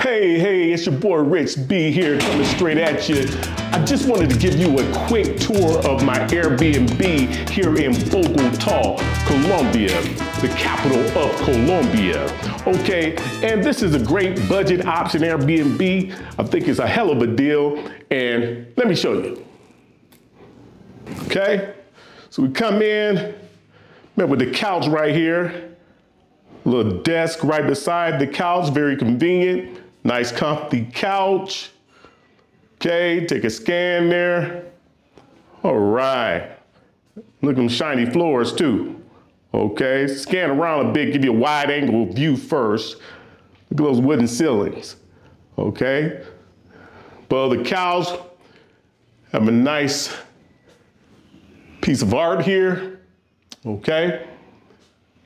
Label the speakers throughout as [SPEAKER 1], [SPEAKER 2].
[SPEAKER 1] Hey, hey, it's your boy Rich B here coming straight at you. I just wanted to give you a quick tour of my Airbnb here in Bogota, Colombia, the capital of Colombia. Okay, and this is a great budget option Airbnb. I think it's a hell of a deal, and let me show you. Okay, so we come in, met with the couch right here, little desk right beside the couch, very convenient. Nice comfy couch. Okay, take a scan there. All right. Look at them shiny floors too. Okay, scan around a bit, give you a wide angle view first. Look at those wooden ceilings. Okay. Well, the cows have a nice piece of art here. Okay.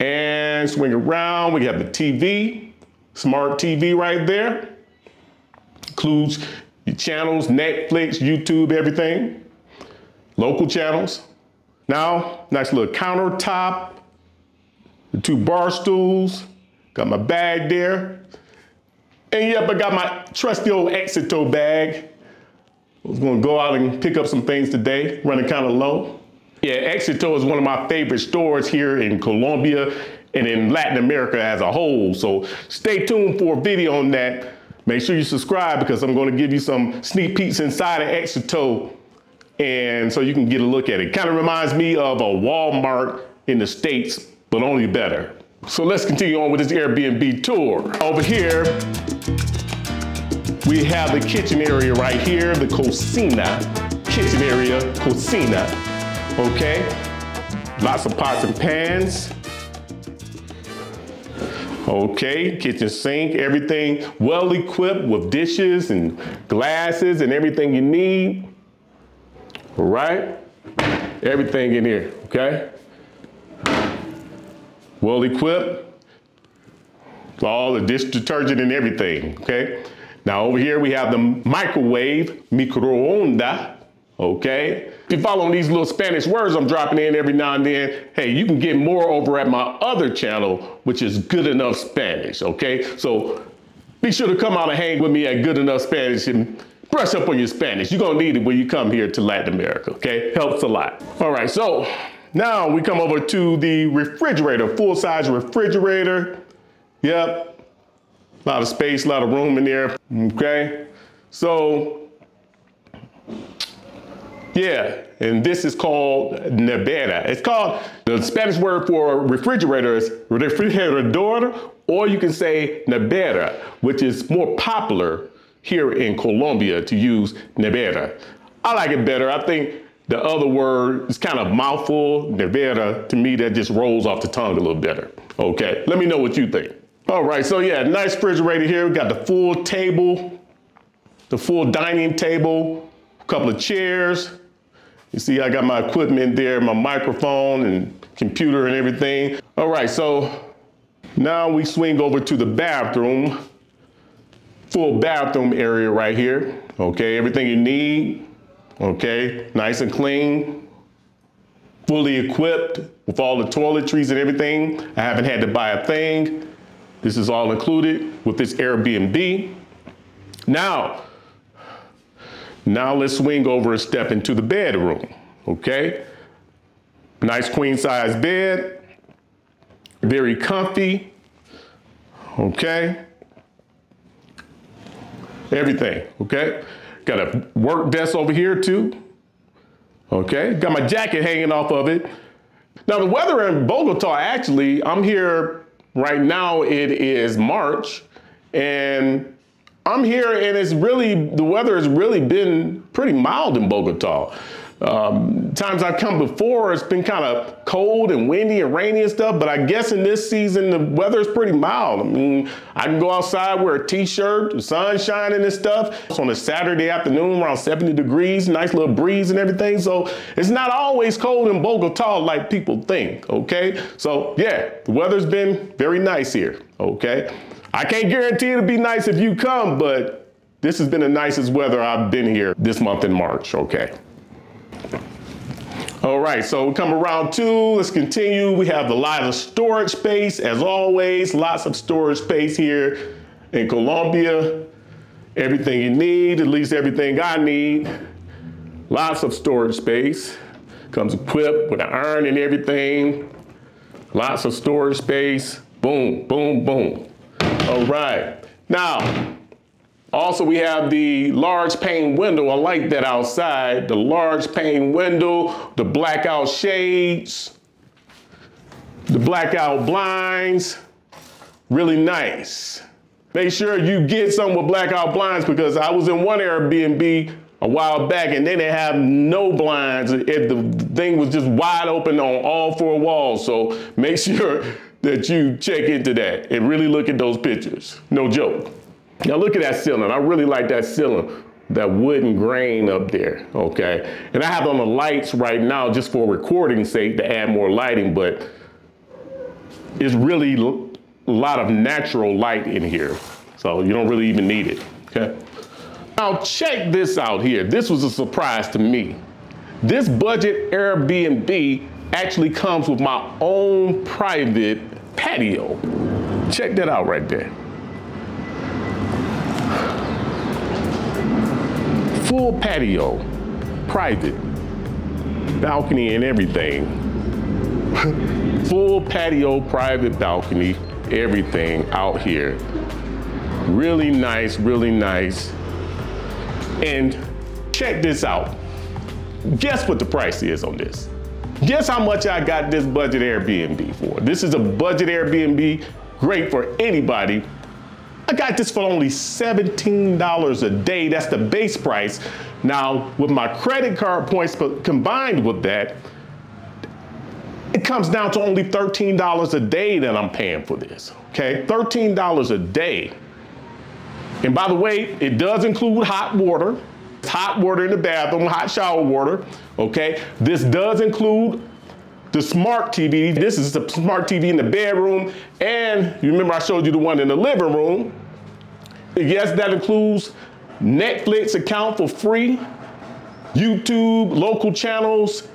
[SPEAKER 1] And swing around, we have the TV. Smart TV right there. Includes your channels, Netflix, YouTube, everything. Local channels. Now, nice little countertop. The two bar stools. Got my bag there. And yep, I got my trusty old Exito bag. I was gonna go out and pick up some things today, running kind of low. Yeah, Exito is one of my favorite stores here in Colombia and in Latin America as a whole. So stay tuned for a video on that. Make sure you subscribe because I'm going to give you some sneak peeks inside of Exito and so you can get a look at it. Kind of reminds me of a Walmart in the States, but only better. So let's continue on with this Airbnb tour. Over here, we have the kitchen area right here, the cocina, kitchen area, cocina, okay? Lots of pots and pans. Okay, kitchen sink, everything well equipped with dishes and glasses and everything you need. Right, everything in here, okay? Well equipped, all the dish detergent and everything, okay? Now over here we have the microwave, microonda, Okay? If you follow these little Spanish words I'm dropping in every now and then, hey, you can get more over at my other channel, which is Good Enough Spanish. Okay? So be sure to come out and hang with me at Good Enough Spanish and brush up on your Spanish. You're gonna need it when you come here to Latin America. Okay? Helps a lot. All right, so now we come over to the refrigerator, full size refrigerator. Yep. A lot of space, a lot of room in there. Okay? So yeah, and this is called nevera. It's called, the Spanish word for refrigerator is refrigerador, or you can say nevera, which is more popular here in Colombia to use nevera. I like it better. I think the other word is kind of mouthful, nevera. To me, that just rolls off the tongue a little better. Okay, let me know what you think. All right, so yeah, nice refrigerator here. We got the full table, the full dining table, a couple of chairs, you see, I got my equipment there, my microphone and computer and everything. All right, so now we swing over to the bathroom, full bathroom area right here. Okay, everything you need, okay, nice and clean, fully equipped with all the toiletries and everything. I haven't had to buy a thing. This is all included with this Airbnb. Now, now let's swing over a step into the bedroom, okay? Nice queen size bed, very comfy, okay? Everything, okay? Got a work desk over here too, okay? Got my jacket hanging off of it. Now the weather in Bogota, actually, I'm here right now, it is March, and I'm here and it's really, the weather has really been pretty mild in Bogota. Um, times I've come before, it's been kind of cold and windy and rainy and stuff, but I guess in this season, the weather is pretty mild. I mean, I can go outside, wear a t-shirt, sun shining and stuff. It's on a Saturday afternoon, around 70 degrees, nice little breeze and everything. So it's not always cold in Bogota like people think, okay? So yeah, the weather's been very nice here, okay? I can't guarantee it'll be nice if you come, but this has been the nicest weather I've been here this month in March, okay? All right, so we come around two, let's continue. We have the lot of storage space, as always, lots of storage space here. in Colombia. Everything you need, at least everything I need. Lots of storage space. Comes equipped with an iron and everything. Lots of storage space. Boom, boom, boom. All right. Now, also we have the large pane window. I like that outside. The large pane window, the blackout shades, the blackout blinds. Really nice. Make sure you get some with blackout blinds because I was in one Airbnb a while back and they didn't have no blinds. It, the thing was just wide open on all four walls. So make sure that you check into that and really look at those pictures. No joke. Now look at that ceiling. I really like that ceiling, that wooden grain up there, okay? And I have on the lights right now just for recording sake to add more lighting, but it's really a lot of natural light in here. So you don't really even need it, okay? Now check this out here. This was a surprise to me. This budget Airbnb actually comes with my own private patio. Check that out right there. Full patio, private, balcony and everything. Full patio, private balcony, everything out here. Really nice, really nice. And check this out. Guess what the price is on this? Guess how much I got this budget Airbnb for? This is a budget Airbnb, great for anybody. I got this for only $17 a day. That's the base price. Now, with my credit card points combined with that, it comes down to only $13 a day that I'm paying for this, okay? $13 a day. And by the way, it does include hot water. Hot water in the bathroom, hot shower water, okay? This does include the smart TV. This is the smart TV in the bedroom. And you remember I showed you the one in the living room. Yes, that includes Netflix account for free, YouTube, local channels,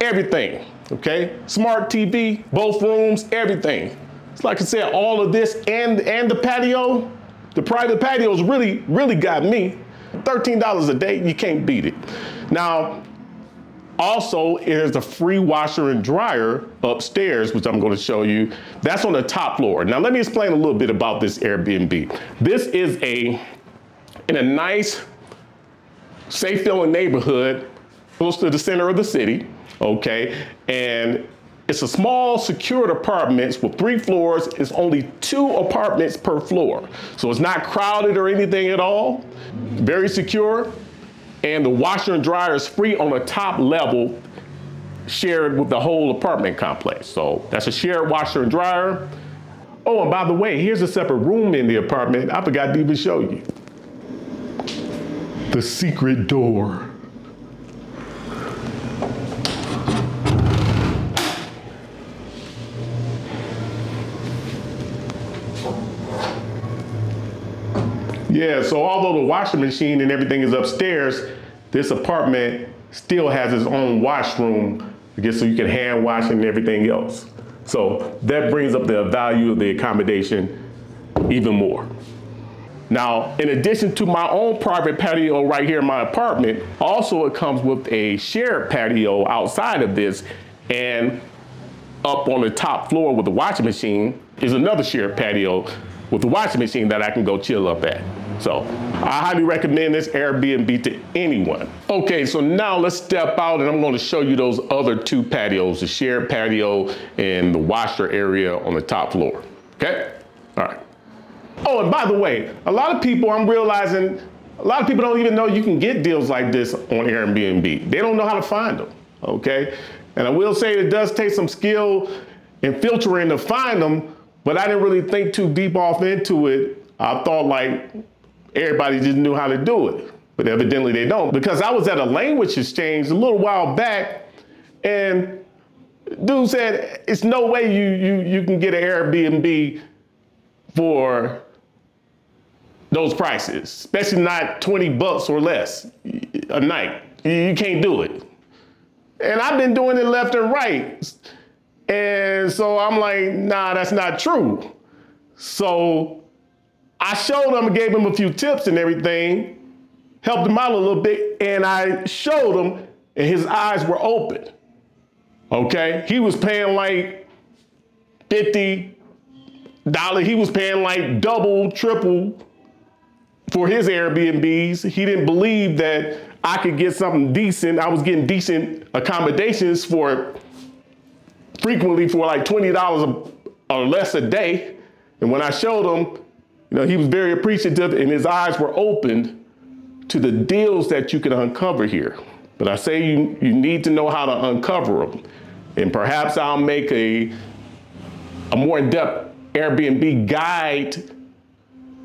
[SPEAKER 1] everything okay? Smart TV, both rooms, everything. It's like I said, all of this and, and the patio, the private patios really, really got me. $13 a day, you can't beat it. Now, also, there's a free washer and dryer upstairs, which I'm gonna show you. That's on the top floor. Now, let me explain a little bit about this Airbnb. This is a, in a nice, safe feeling neighborhood, close to the center of the city okay? And it's a small secured apartments with three floors. It's only two apartments per floor. So it's not crowded or anything at all. Very secure. And the washer and dryer is free on the top level, shared with the whole apartment complex. So that's a shared washer and dryer. Oh, and by the way, here's a separate room in the apartment. I forgot to even show you. The secret door. Yeah, so although the washing machine and everything is upstairs, this apartment still has its own washroom, guess so you can hand wash and everything else. So that brings up the value of the accommodation even more. Now, in addition to my own private patio right here in my apartment, also it comes with a shared patio outside of this and up on the top floor with the washing machine is another shared patio with the washing machine that I can go chill up at. So I highly recommend this Airbnb to anyone. Okay, so now let's step out and I'm gonna show you those other two patios, the shared patio and the washer area on the top floor, okay? All right. Oh, and by the way, a lot of people, I'm realizing, a lot of people don't even know you can get deals like this on Airbnb. They don't know how to find them, okay? And I will say it does take some skill in filtering to find them, but I didn't really think too deep off into it. I thought like everybody just knew how to do it. But evidently they don't. Because I was at a language exchange a little while back and dude said, it's no way you, you, you can get an Airbnb for those prices, especially not 20 bucks or less a night. You can't do it. And I've been doing it left and right. And so I'm like, nah, that's not true. So I showed him, gave him a few tips and everything, helped him out a little bit, and I showed him, and his eyes were open. Okay? He was paying like 50 dollars. He was paying like double, triple for his Airbnbs. He didn't believe that I could get something decent. I was getting decent accommodations for frequently for like $20 or less a day. And when I showed him, you know, he was very appreciative and his eyes were opened to the deals that you can uncover here. But I say you, you need to know how to uncover them. And perhaps I'll make a, a more in-depth Airbnb guide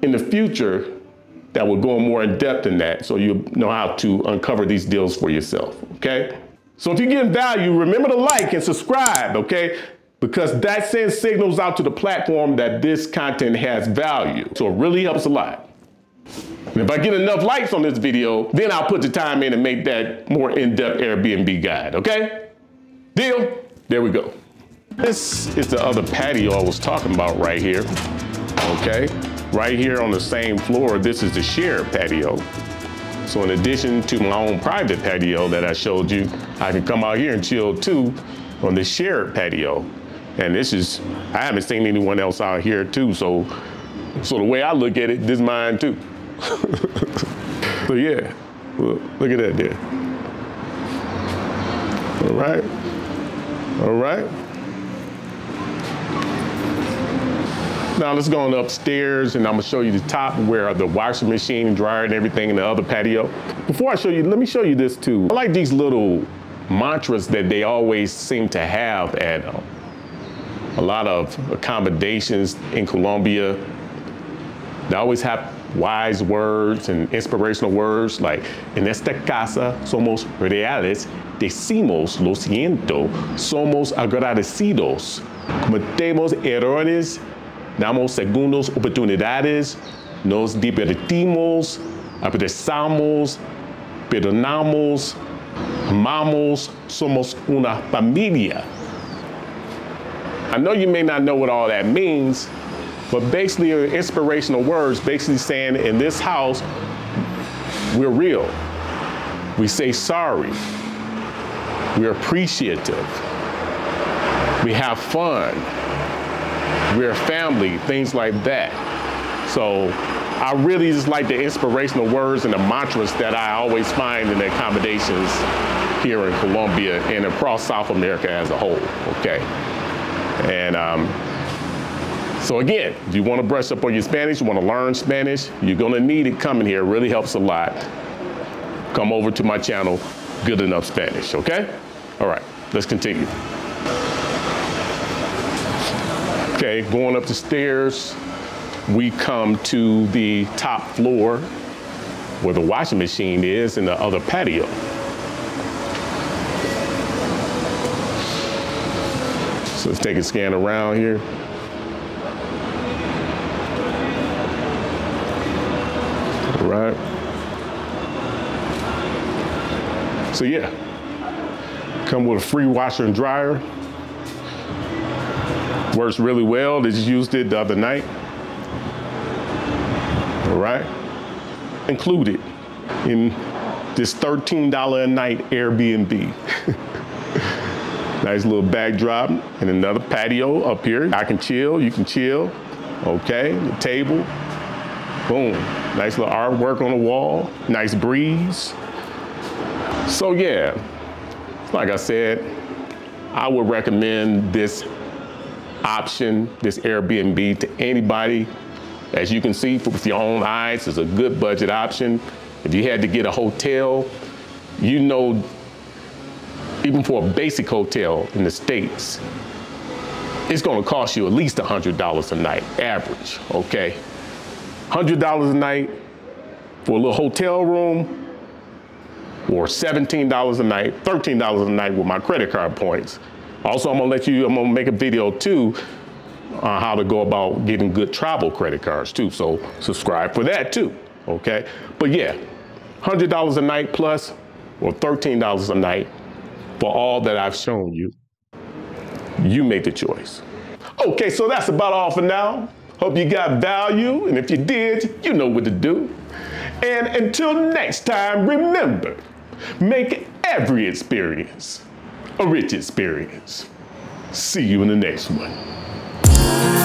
[SPEAKER 1] in the future that will go more in depth in that so you know how to uncover these deals for yourself, okay? So if you're getting value, remember to like and subscribe, okay? Because that sends signals out to the platform that this content has value. So it really helps a lot. And if I get enough likes on this video, then I'll put the time in and make that more in-depth Airbnb guide, okay? Deal? There we go. This is the other patio I was talking about right here, okay? Right here on the same floor, this is the shared patio. So in addition to my own private patio that I showed you, I can come out here and chill too on the shared patio. And this is, I haven't seen anyone else out here too. So, so the way I look at it, this is mine too. so yeah, look, look at that there. All right, all right. Now let's go on upstairs and I'm gonna show you the top where the washing machine, dryer and everything in the other patio. Before I show you, let me show you this too. I like these little mantras that they always seem to have at um, a lot of accommodations in Colombia. They always have wise words and inspirational words like, en esta casa somos reales, decimos lo siento, somos agradecidos, cometemos errores damos segundas oportunidades, nos divertimos, apreciamos, perdonamos, amamos, somos una familia. I know you may not know what all that means, but basically inspirational words basically saying in this house, we're real. We say sorry. We're appreciative. We have fun we're family, things like that. So I really just like the inspirational words and the mantras that I always find in the accommodations here in Colombia and across South America as a whole, okay? And um, so again, if you want to brush up on your Spanish, you want to learn Spanish, you're going to need it coming here. It really helps a lot. Come over to my channel, Good Enough Spanish, okay? All right, let's continue. Okay, going up the stairs, we come to the top floor where the washing machine is and the other patio. So let's take a scan around here. All right. So yeah, come with a free washer and dryer. Works really well. They just used it the other night. All right. Included in this $13 a night Airbnb. nice little backdrop and another patio up here. I can chill, you can chill. Okay, the table. Boom. Nice little artwork on the wall. Nice breeze. So yeah, like I said, I would recommend this option, this Airbnb, to anybody. As you can see with your own eyes, it's a good budget option. If you had to get a hotel, you know, even for a basic hotel in the States, it's gonna cost you at least $100 a night, average, okay? $100 a night for a little hotel room, or $17 a night, $13 a night with my credit card points. Also, I'm gonna let you, I'm gonna make a video too on how to go about getting good travel credit cards too. So subscribe for that too, okay? But yeah, $100 a night plus or $13 a night for all that I've shown you. You make the choice. Okay, so that's about all for now. Hope you got value, and if you did, you know what to do. And until next time, remember, make every experience a rich experience. See you in the next one.